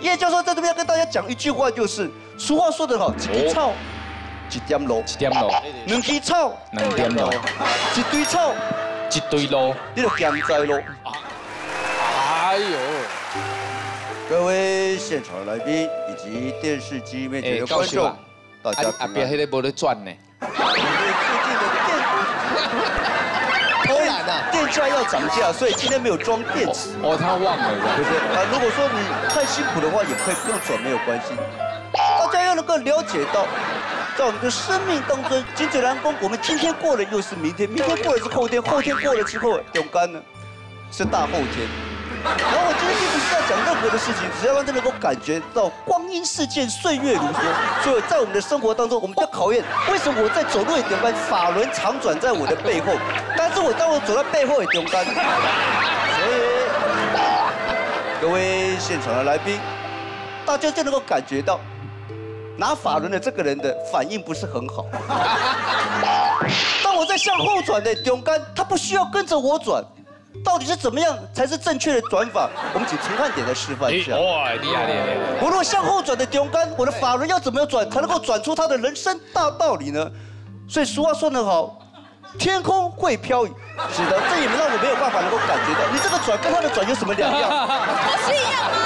叶教授在这边要跟大家讲一句话，就是俗话说得好，一支草一点路，一点路，两支草两点路，一堆草一堆路，你就行在路。哎呦，各位现场来宾以及电视机面前的观众，大家阿别迄个无咧转呢。偷懒啊！电价要涨价，所以今天没有装电池。哦，他忘了，不是啊？如果说你太辛苦的话，也可以不用转，没有关系。大家要能够了解到，在我们的生命当中，金嘴兰宫，我们今天过了又是明天，明天过了是后天，后天过了之后，永干呢是大后天。然后我今天并不是要讲任何的事情，只要让他能够感觉到光阴似箭，岁月如梭。所以在我们的生活当中，我们要考验为什么我在走路也点干，法轮常转在我的背后，但是我当我走到背后也点干。所以各位现场的来宾，大家就能够感觉到拿法轮的这个人的反应不是很好。当我在向后转的点干，他不需要跟着我转。到底是怎么样才是正确的转法？我们请陈汉典来示范一下。哇，厉害厉害！我如果向后转的丢杆，我的法轮要怎么样转才能够转出他的人生大道理呢？所以俗话说得好，天空会飘雨，是的，这也让我没有办法能够感觉到，你这个转跟他的转有什么两样？不是一样吗？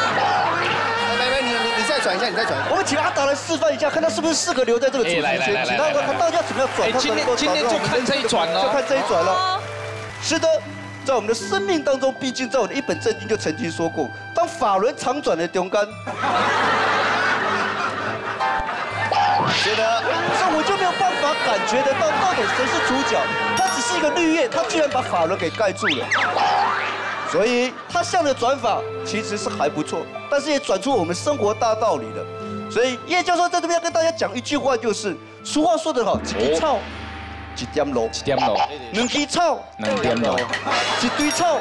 来来，你你你再转一下，你再转。我们请阿达来示范一下，看他是不是适合留在这个主持圈。请他他到底要怎么样转？今天今天就看这一转了，就看这一转了。是的。在我们的生命当中，毕竟在我的一本正经就曾经说过，当法轮常转的中间，是的，所以我就没有办法感觉得到到底谁是主角，他只是一个绿叶，他居然把法轮给盖住了，所以他像的转法其实是还不错，但是也转出我们生活大道理了。所以叶教授在这边要跟大家讲一句话，就是俗话说得好，几草。一点路，一点路，两枝草，两点路，一堆草，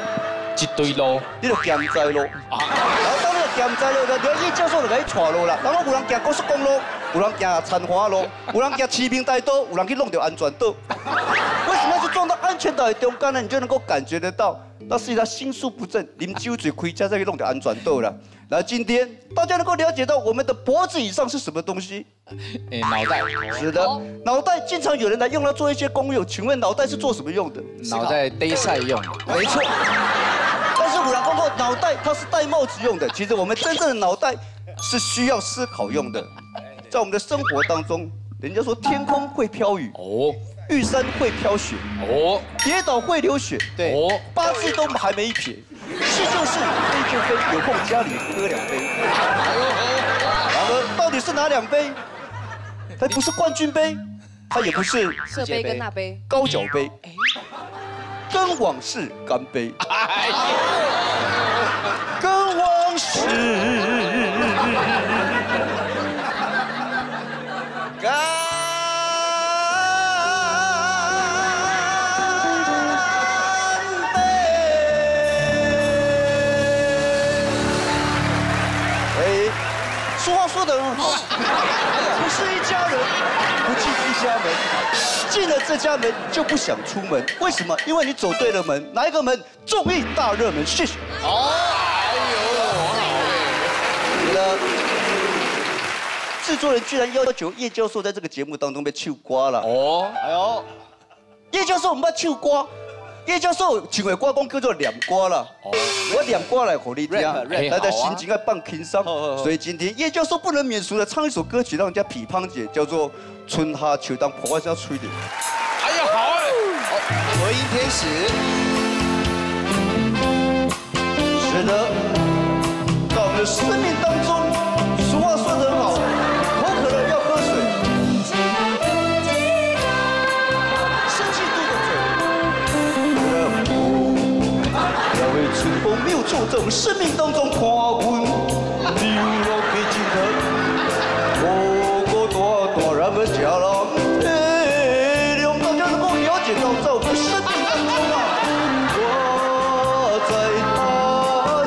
一堆路，你就咸在路。然后当你咸在路，就叶教授就给你带路啦。然后有人行高速公路，有人行残花路，有人行骑兵大道，有人去弄到安全岛。为什么要去撞到安全岛的中间呢？你就能够感觉得到，那是他心术不正，啉酒醉开车再去弄到安全岛了。那今天大家能够了解到我们的脖子以上是什么东西？诶，脑袋。是的，脑袋经常有人来用来做一些功用。请问脑袋是做什么用的？脑袋戴赛用。没错。但是五郎公公脑袋它是戴帽子用的。其实我们真正的脑袋是需要思考用的。在我们的生活当中，人家说天空会飘雨。哦。玉山会飘雪哦，跌倒会流血，对哦，八字都还没撇，是就是，飞就飞，有空家里喝两杯。然而到底是哪两杯？它不是冠军杯，它也不是这杯跟那杯，高脚杯，跟往事干杯，跟往事。说的很好，不是一家人不进一家门，进了这家门就不想出门。为什么？因为你走对了门，哪一个门？综艺大热门，谢谢。哦，哎呦，了。制作人居然要求叶教授在这个节目当中被秋瓜了。哦，哎呦，叶教授，我们要秋瓜。叶教授唱的歌讲叫做念歌啦，我念歌来给你听，大家心情要放轻松。所以今天叶教授不能免俗的唱一首歌曲，让人家批判姐，叫做《春夏秋冬破坏要吹的。哎呀，好哎！音天使。是的，在我们的生命当在我们生命当中，看阮流浪的尽头，我孤单单人们家了。诶大家能够了解到，在我生命当中啊，我在他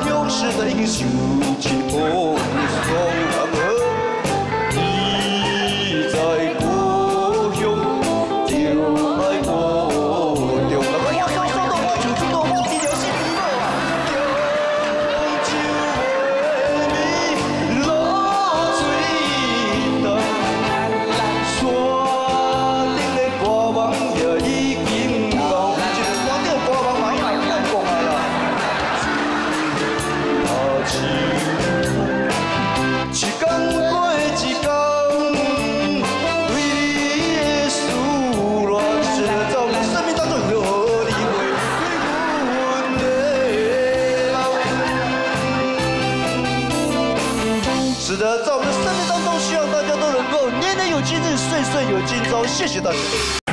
勇士的英雄情风有今朝，谢谢大家。